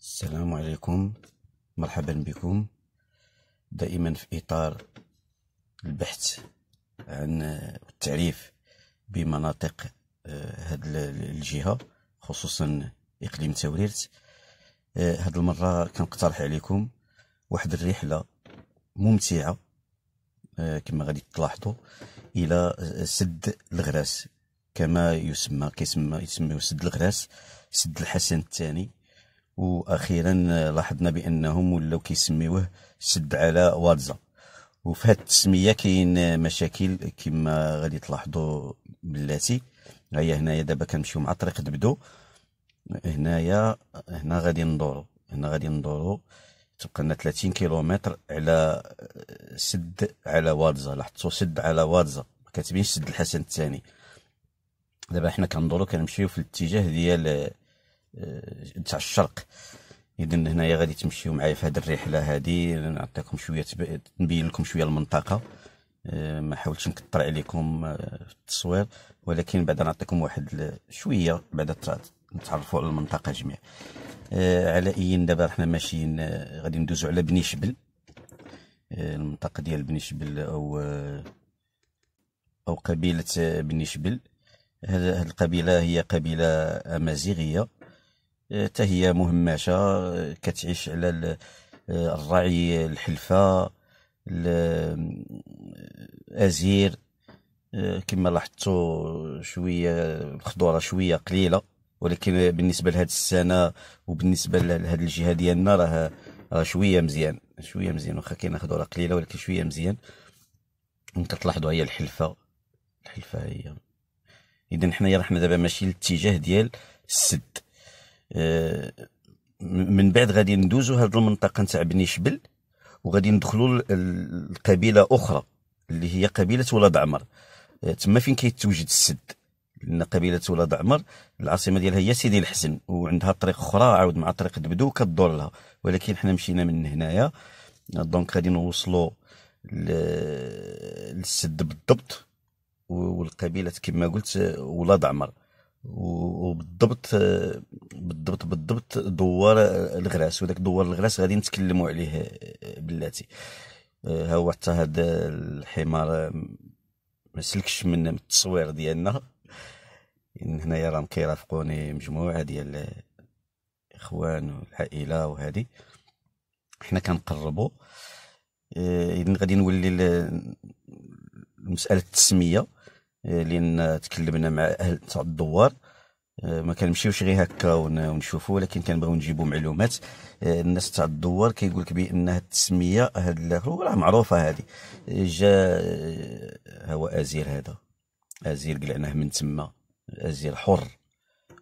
السلام عليكم. مرحبا بكم. دائما في إطار البحث عن التعريف بمناطق هذه الجهة خصوصا إقليم توريرت. هذه المرة كنقترح عليكم واحد الرحلة ممتعة كما غادي تلاحظوا إلى سد الغراس. كما يسمى كيسمى يسميه سد الغراس سد الحسن الثاني. وأخيرا لاحظنا بأنهم ولاو كيسميوه سد على واتزا. وفي هذه التسمية كاين مشاكل كما غادي تلاحظوا بلاتي. هيا هنايا دابا كنمشيو مع طريق دبدو. هنايا هنا غادي ندورو. هنا غادي ندورو. تبقى لنا 30 كيلومتر على سد على واتزا. لاحظتوا سد على واتزا. ما كاتبينش سد الحسن الثاني. دابا حنا كندورو كنمشيو في الاتجاه ديال تاع الشرق. اذا هنايا غادي تمشيو معايا في هذه الرحلة هذه نعطيكم شوية نبين لكم شوية المنطقة. آه، ما حاولتش نكثر عليكم آه، في التصوير. ولكن بعدا نعطيكم واحد شوية بعدا نتعرفوا على المنطقة جميع على أي دابا حنا ماشيين غادي ندوزو على بني شبل. المنطقة ديال بني شبل أو أو قبيلة بني شبل. هذه القبيلة هي قبيلة أمازيغية. حتى هي مهمشه كتعيش على الرعي الحلفة الازير كما لاحظتوا شوية الخضورة شوية قليلة. ولكن بالنسبة لهذه السنة وبالنسبة لهذه الجهة ديالنا راه راه شوية مزيان شوية مزيان. واخا كاينة خضورة قليلة ولكن شوية مزيان. كتلاحظوا هي الحلفة الحلفة هي. اذا حنايا رحنا دابا ماشي للاتجاه ديال السد. آه، من بعد غادي ندوزو هاد المنطقة نتاع بني شبل وغادي ندخلوا لقبيلة أخرى اللي هي قبيلة ولاد عمر. آه، تما فين كيتوجد السد؟ لأن قبيلة ولاد عمر العاصمة ديالها هي سيدي الحسن وعندها طريق أخرى عاود مع طريق دبدو كدور لها. ولكن حنا مشينا من هنايا donc غادي نوصلوا للسد بالضبط والقبيلة كما قلت ولاد عمر. وبالضبط بالضبط بالضبط دوار الغراس وداك دوار الغراس غادي نتكلموا عليه بلاتي. ها هو حتى هذا الحمار ما سلكش من التصوير ديالنا. هنايا راهم كيرافقوني مجموعة ديال الاخوان والعائلة وهذه حنا كنقربوا اذا غادي نولي لمساله التسمية. لأن تكلمنا مع أهل تاع الدوار. آه، ما كنمشيوش غير هكا ونشوفوا ولكن كنبغيو نجيبوا معلومات. آه، الناس تاع الدوار كيقول لك بان التسمية هاد راه معروفة هذه جا آه، هو أزير هذا. أزير قلعناه من تما. أزير حر.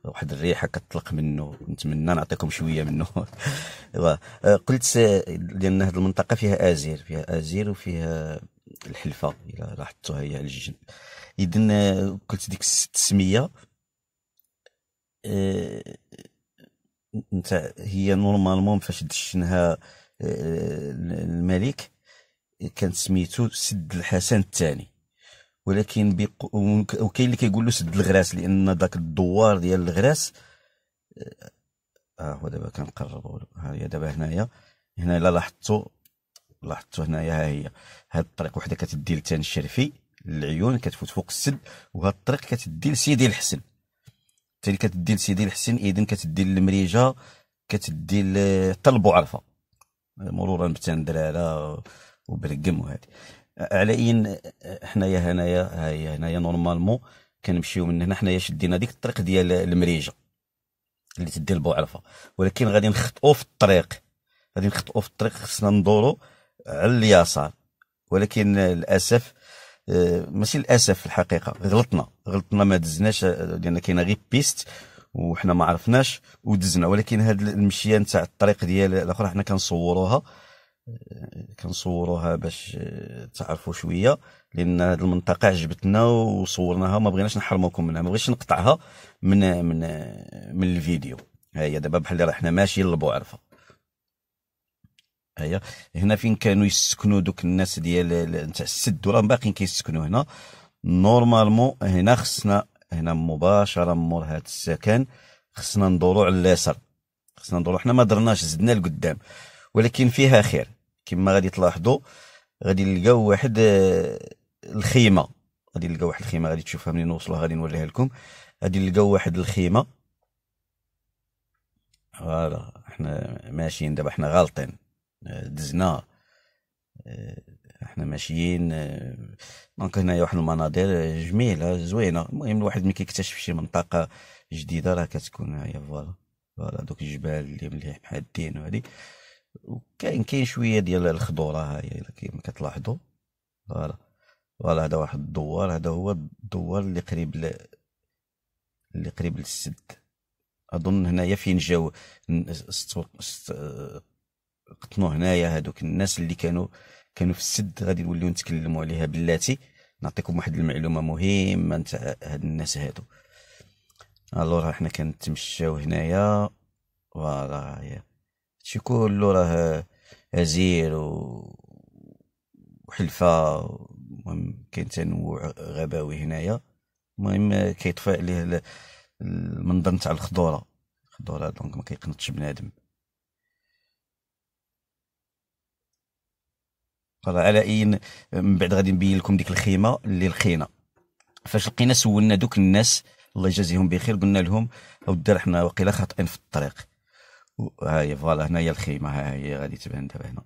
واحد الريحه كتطلق منه. نتمنى نعطيكم شوية منه. قلت لأن هذه المنطقة فيها أزير. فيها أزير وفيها الحلفة. إلى لاحظتوها هي على الجنب. اذا قلت ديك التسميه انت هي نورمالمون فاش دشنها الملك كان سميتو سد الحسن الثاني. ولكن. وكاين اللي كيقول له سد الغراس لأن ذاك الدوار ديال الغراس آه هو دابا كنقربوا ها هي دابا هنايا. هنا الا لاحظتوا لاحظتوا هنايا ها هي. هاد الطريق وحدة كتدي لتاني الشرفي. العيون كتفوت فوق السد وهاد الطريق كتدي لسيدي الحسن. حتى كتدي لسيدي الحسن اذا كتدي للمريجة كتدي حتى لبوعرفه مرورا بتندرالة وبرقم وهادي. على اين حنايا هنايا هاي هنايا normalement كنمشيو من هنا. حنايا شدينا ديك الطريق ديال المريجة اللي تدي لبوعرفه ولكن غادي نخطئوا في الطريق. غادي نخطئوا في الطريق خصنا ندورو على اليسار. ولكن للأسف ماشي للأسف في الحقيقة. غلطنا. غلطنا ما دزناش آه، لأن كاينة غير piste وحنا ما عرفناش ودزنا. ولكن هاد المشية نتاع الطريق ديال الأخرى حنا كنصوروها آه، كنصوروها باش تعرفوا شوية. لأن هاد المنطقة عجبتنا وصورناها ما بغيناش نحرموكم منها. ما بغيتش نقطعها من من من الفيديو. ها هي دابا بحال اللي حنا ماشيين لبوعرفه هيا. هنا فين كانوا يسكنوا دوك الناس ديال نتاع السد؟ راه باقيين كيسكنوا هنا. normalement هنا خصنا هنا مباشرة مور هذا السكن. خصنا ندورو على اليسار. خصنا ندورو. حنا ما درناش زدنا لقدام. ولكن فيها خير. كما غادي تلاحظوا غادي نلقاو واحد آه، الخيمة. غادي نلقاو واحد الخيمة. غادي تشوفها منين نوصلوا غادي نوريها لكم. غادي نلقاو واحد الخيمة. voilà. إحنا ماشيين. دابا إحنا غالطين. آه، دزنا. آه، إحنا ماشيين donc هنايا واحد المناظر جميلة زوينة. المهم الواحد ملي كيكتشف شي منطقة جديدة راه كتكون هي voilà voilà دوك الجبال اللي مليح محادين وهادي. وكاين كاين شوية ديال الخضورة هاهي كيما كتلاحظوا voilà. voilà هذا واحد الدوار هذا هو الدوار اللي قريب ل... اللي قريب للسد. أظن هنايا فين جاو قطنوا هنايا هذوك الناس اللي كانوا كانوا في السد غادي نوليو نتكلموا عليها بلاتي. نعطيكم واحد المعلومة مهمه نتاع هاد الناس هادو. alors حنا كنتمشاو هنايا. voilà هادشي كله راه ازير و وحلفة. المهم كاين تنوع غابوي هنايا. المهم كيطفى عليه المنظر نتاع الخضورة. الخضورة donc ما كيقنطش بنادم. على اي من بعد غادي نبين لكم ديك الخيمة اللي لقينا. فاش لقينا سولنا دوك الناس الله يجازيهم بخير قلنا لهم اودي حنا واقيلا خاطئين في الطريق. ها هي voilà هنايا الخيمة ها هي غادي تبان دابا هنا.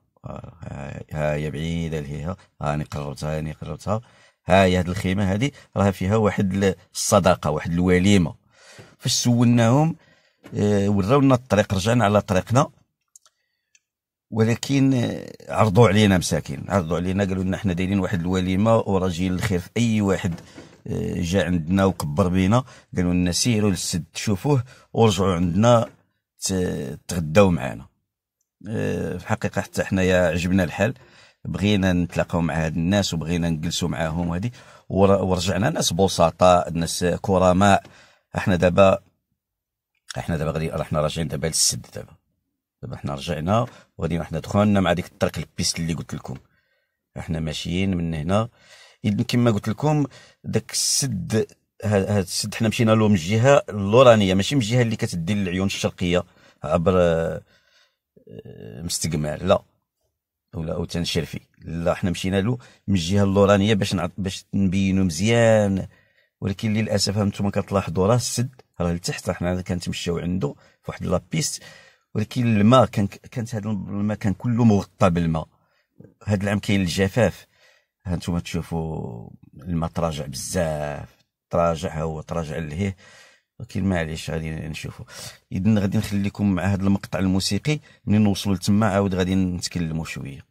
ها هي بعيدة لهيها هاني قربتها هاني قربتها ها هي هاد الخيمة هادي راه فيها واحد الصداقة واحد الوليمة. فاش سولناهم آه وراونا الطريق رجعنا على طريقنا. ولكن عرضوا علينا مساكين. عرضوا علينا قالوا لنا حنا دايرين واحد الوليمه وراجل الخير. في أي واحد آه، جا عندنا وكبر بينا قالوا لنا سيروا للسد شوفوه ورجعوا عندنا تغداو معنا آه، في الحقيقة حتى حنايا عجبنا الحال. بغينا نتلاقاو مع هاد الناس وبغينا نجلسوا معاهم وهذه ورجعنا ناس بسطاء ناس كرماء. إحنا دابا إحنا دابا غادي رحنا راجعين دابا للسد دابا. دابا حنا رجعنا وغادي حنا دخلنا مع ديك الطريق la piste اللي قلت لكم. إحنا ماشيين من هنا. اذا كما قلت لكم داك السد هذا السد حنا مشينا له من الجهة اللورانيه ماشي من الجهة اللي كتدي للعيون الشرقية عبر آه، مستكمار لا. ولا أو تنشرفي. لا حنا مشينا له من الجهة اللورانيه باش باش نبينو مزيان. ولكن للأسف هانتوما كتلاحظوا راه السد راه لتحت حنا كنتمشاو عنده فواحد لابيست ولكن الماء كان كانت هذا الماء كان كله مغطى بالماء. هذا العام كاين الجفاف. هانتوما تشوفوا الماء تراجع بزاف تراجع هو تراجع لهيه. ولكن معليش غادي نشوفوا. اذا غادي نخليكم مع هذا المقطع الموسيقي. منين نوصلوا لتما عاود غادي نتكلموا شوية.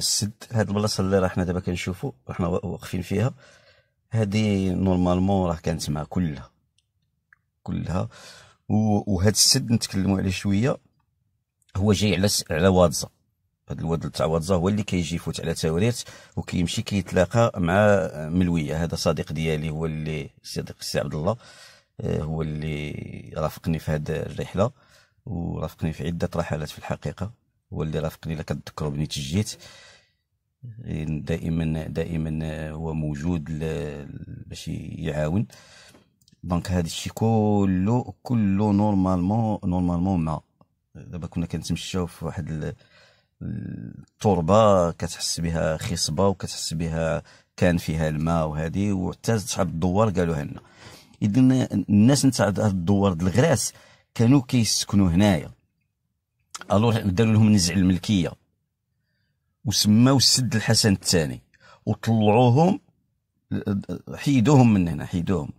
السد هاد البلاصة اللي راحنا دابا كنشوفوا راحنا واقفين فيها هذه normalement راه كانت مع كلها. كلها. وهذا السد نتكلموا عليه شوية هو جاي على على واد زا هذا الواد تاع واد زا هو اللي كيجي يفوت على تاوريرت وكيمشي كيتلاقى مع ملوية. هذا صديق ديالي هو اللي صديق السي عبد الله آه، هو اللي رافقني في هذه الرحلة ورافقني في عدة رحلات في الحقيقة. هو اللي رافقني إلا كتذكروا بني تجيت. دائما دائما هو موجود باش يعاون. donc هذا الشيء كله كله normalement normalement ما دابا كنا كنتمشاو في واحد التربة كتحس بها خصبة وكتحس بها كان فيها الماء وهذه وحتى شحال الدوار قالوها لنا. اذا الناس نتاع الدوار د الغراس كانوا كيسكنوا هنايا. الوغ داروا لهم نزع الملكية. وسماو السد الحسن الثاني. وطلعوهم حيدوهم من هنا حيدوهم.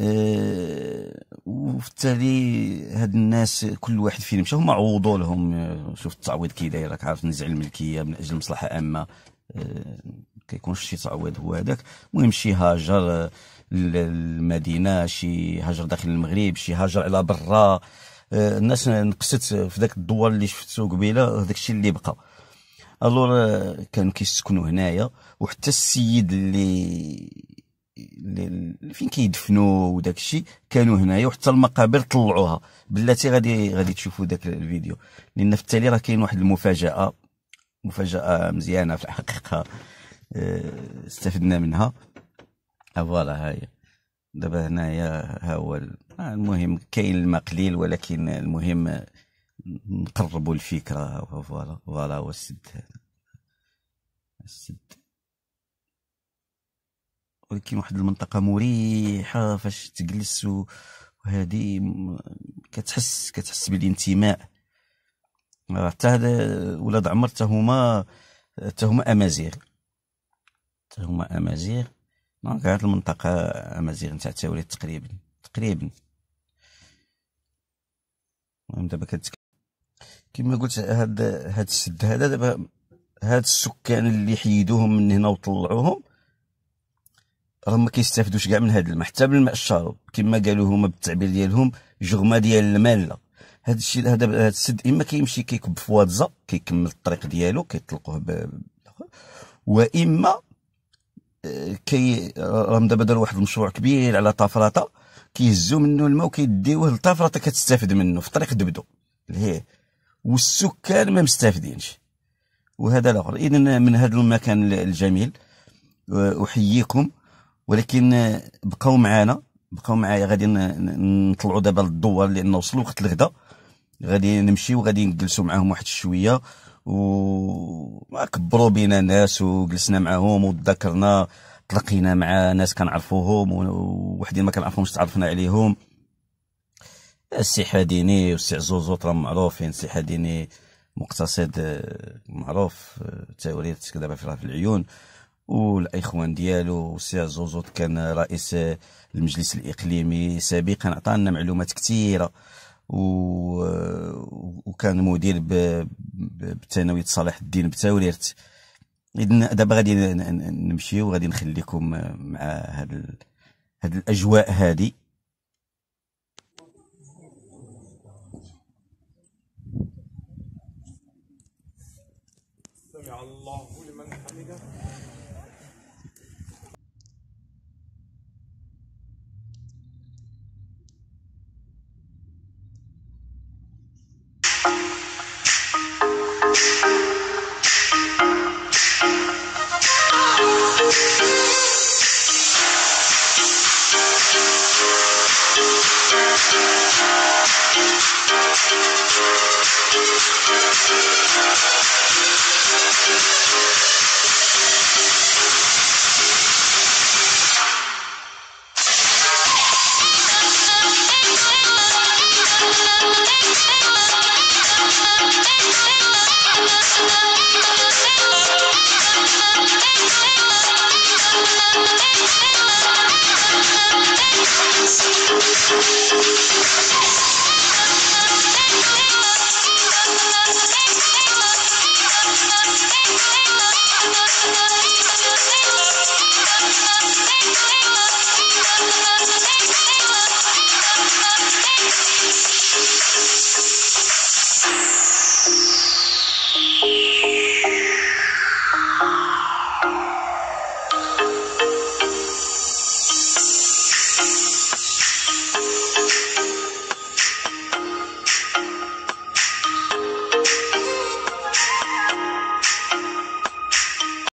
أه وفي التالي هاد الناس كل واحد فينا مشى هما عوضوا لهم. شوف التعويض كي داير راك عارف نزع الملكية من أجل مصلحة عامة. أه كيكونش شي تعويض هو هذاك. المهم شي هاجر للمدينه شي هاجر داخل المغرب شي هاجر على برا. الناس نقصت في ذاك الدوار اللي شفتو قبيلة هذاك الشيء اللي بقى. الور كانوا كيسكنوا هنايا وحتى السيد اللي فين كيدفنوا وداك الشيء كانوا هنايا وحتى المقابر طلعوها. بلاتي غادي غادي تشوفوا داك الفيديو. لأن في التالي راه كاين واحد المفاجأة مفاجأة مزيانة في الحقيقة آه، استفدنا منها. آه، voilà هاي دابا هنايا ها هو المهم كاين الماء قليل ولكن المهم نقربوا الفكرة voilà voilà هو السد. السد ولكن واحد المنطقة مريحة فاش تجلس وهذه كتحس كتحس بالانتماء. حتى هذا ولاد عمر حتى هما حتى هما أمازيغ. حتى هما أمازيغ. donc هاد المنطقة امازيغ نتاع تاوريرت تقريبا تقريبا المهم دابا كتك كما قلت هاد هاد السد هذا دابا هاد السكان اللي حيدوهم من هنا وطلعوهم راه ما كيستافدوش كاع من هذا الماء حتى بالماء الشارب كما قالوا هما بالتعبير ديالهم جغمة ديال الماله هذا الشيء هذا هذا السد إما كيمشي كيكب في وادزا كيكمل الطريق ديالو كيطلقوه. واما كي راهم دابا داروا واحد المشروع كبير على طفراطه كيهزوا منه الماء وكيديوه لطفراطه كتستافد منه في طريق دبدو. لهيه والسكان ما مستافدينش. وهذا الآخر اذا من هذا المكان الجميل. أحييكم. ولكن بقاو معانا. بقاو معايا. غادي نطلعوا دابا للدوار لأن وصلوا وقت الغدا غادي نمشيو وغادي نجلسوا معاهم واحد شوية. و كبروا بينا ناس وجلسنا معاهم وتذكرنا تلقينا مع ناس كنعرفوهم ووحدين ما كنعرفهمش تعرفنا عليهم السي حديني والسي عزوزوط راهم معروفين السي حديني مقتصد معروف توريت دابا في العيون والإخوان ديالو السي زوزوت كان رئيس المجلس الإقليمي سابقا عطانا معلومات كثيرة. وكان مدير. بثانوية صلاح الدين بتاوريرت اذا دابا غادي نمشيو وغادي نخليكم مع هاد. هاد الأجواء هذه سمع الله لمن حمده